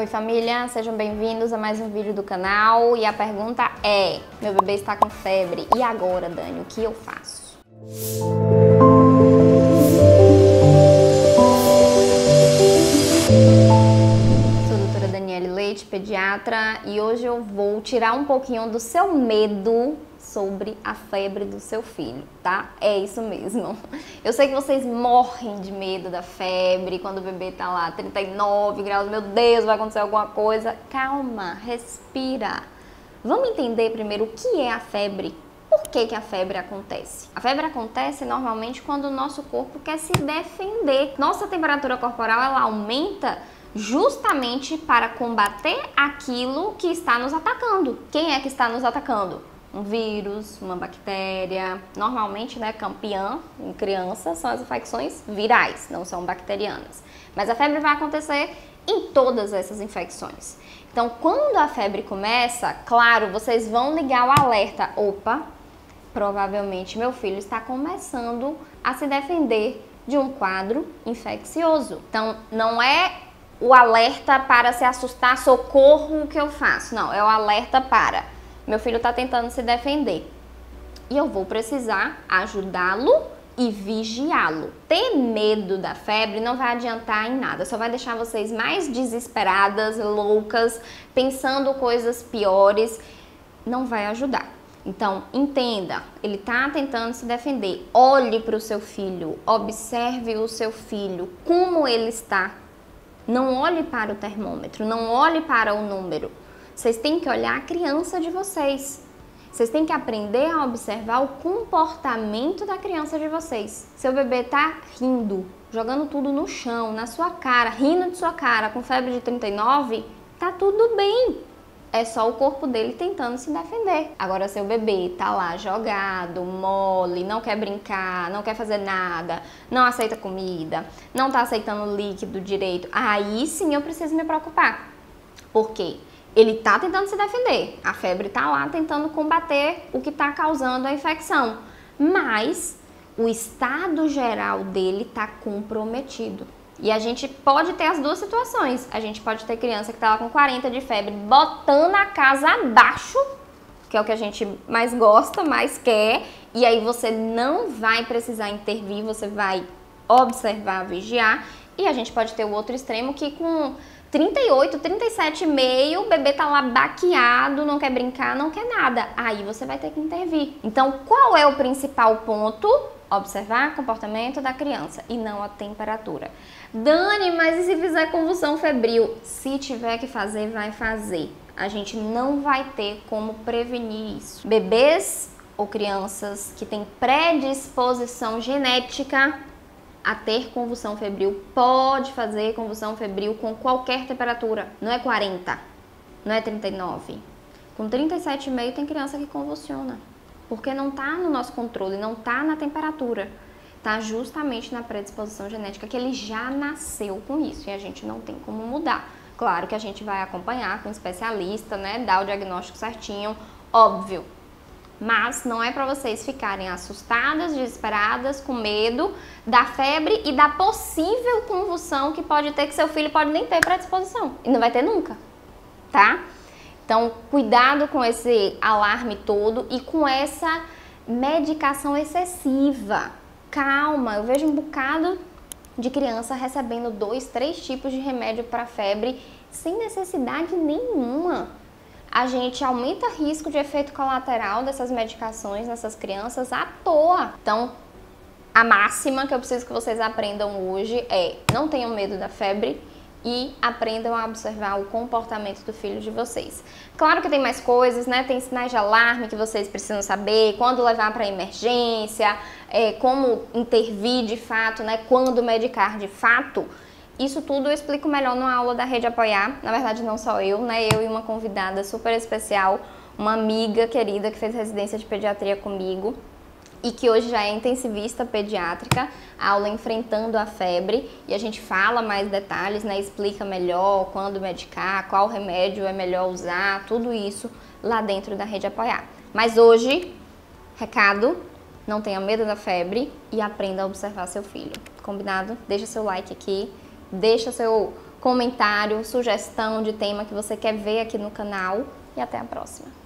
Oi família, sejam bem-vindos a mais um vídeo do canal e a pergunta é, meu bebê está com febre, e agora Dani, o que eu faço? Pediatra, e hoje eu vou tirar um pouquinho do seu medo sobre a febre do seu filho, tá? É isso mesmo. Eu sei que vocês morrem de medo da febre, quando o bebê tá lá 39 graus, meu Deus, vai acontecer alguma coisa. Calma, respira. Vamos entender primeiro o que é a febre. Por que, que a febre acontece? A febre acontece normalmente quando o nosso corpo quer se defender. Nossa temperatura corporal ela aumenta justamente para combater aquilo que está nos atacando. Quem é que está nos atacando? um vírus, uma bactéria. Normalmente, né, campeã em criança são as infecções virais, não são bacterianas. Mas a febre vai acontecer em todas essas infecções. Então, quando a febre começa, claro, vocês vão ligar o alerta. Opa, provavelmente meu filho está começando a se defender de um quadro infeccioso. Então, não é o alerta para se assustar, socorro, o que eu faço. Não, é o alerta para meu filho está tentando se defender. E eu vou precisar ajudá-lo e vigiá-lo. Ter medo da febre não vai adiantar em nada, só vai deixar vocês mais desesperadas, loucas, pensando coisas piores. Não vai ajudar. Então, entenda, ele está tentando se defender. Olhe para o seu filho, observe o seu filho, como ele está. Não olhe para o termômetro, não olhe para o número. Vocês têm que olhar a criança de vocês. Vocês têm que aprender a observar o comportamento da criança de vocês. Seu bebê tá rindo, jogando tudo no chão, na sua cara, rindo de sua cara, com febre de 39, tá tudo bem. É só o corpo dele tentando se defender. Agora, seu bebê tá lá jogado, mole, não quer brincar, não quer fazer nada, não aceita comida, não tá aceitando líquido direito, aí sim eu preciso me preocupar. Por quê? ele está tentando se defender, a febre está lá tentando combater o que está causando a infecção, mas o estado geral dele está comprometido. E a gente pode ter as duas situações. A gente pode ter criança que está lá com 40 de febre, botando a casa abaixo, que é o que a gente mais gosta, mais quer, e aí você não vai precisar intervir, você vai observar, vigiar. E a gente pode ter o outro extremo que com 38, 37,5, o bebê tá lá baqueado, não quer brincar, não quer nada. Aí você vai ter que intervir. Então, qual é o principal ponto? Observar o comportamento da criança e não a temperatura. Dani, mas e se fizer convulsão febril? Se tiver que fazer, vai fazer. A gente não vai ter como prevenir isso. Bebês ou crianças que têm predisposição genética a ter convulsão febril, pode fazer convulsão febril com qualquer temperatura. Não é 40, não é 39. Com 37,5 tem criança que convulsiona. Porque não está no nosso controle, não está na temperatura. Está justamente na predisposição genética que ele já nasceu com isso e a gente não tem como mudar. Claro que a gente vai acompanhar com um especialista, né, dar o diagnóstico certinho, óbvio mas não é para vocês ficarem assustadas, desesperadas, com medo da febre e da possível convulsão que pode ter, que seu filho pode nem ter predisposição e não vai ter nunca, tá? Então, cuidado com esse alarme todo e com essa medicação excessiva. Calma, eu vejo um bocado de criança recebendo dois, três tipos de remédio para febre sem necessidade nenhuma a gente aumenta risco de efeito colateral dessas medicações nessas crianças à toa. Então, a máxima que eu preciso que vocês aprendam hoje é: não tenham medo da febre e aprendam a observar o comportamento do filho de vocês. Claro que tem mais coisas, né? Tem sinais de alarme que vocês precisam saber, quando levar para emergência, é, como intervir de fato, né? Quando medicar de fato. Isso tudo eu explico melhor numa aula da Rede Apoiar. Na verdade, não só eu, né? Eu e uma convidada super especial, uma amiga querida que fez residência de pediatria comigo e que hoje já é intensivista pediátrica, aula enfrentando a febre, e a gente fala mais detalhes, né, explica melhor quando medicar, qual remédio é melhor usar, tudo isso lá dentro da rede apoiar. Mas hoje, recado, não tenha medo da febre e aprenda a observar seu filho. Combinado? Deixa seu like aqui, deixa seu comentário, sugestão de tema que você quer ver aqui no canal e até a próxima.